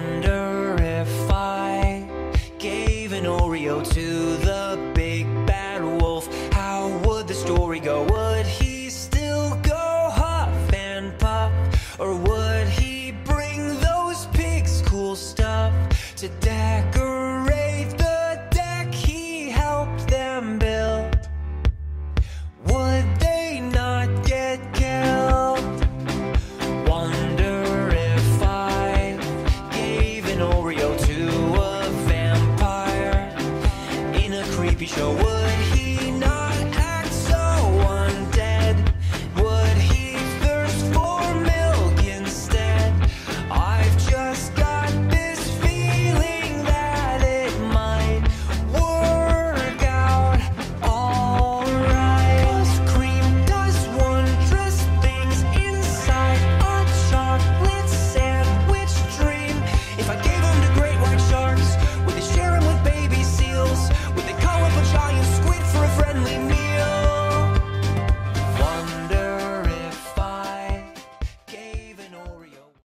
wonder if I gave an Oreo to the big bad wolf, how would the story go? Would he still go huff and puff? Or would he bring those pigs cool stuff today? show what he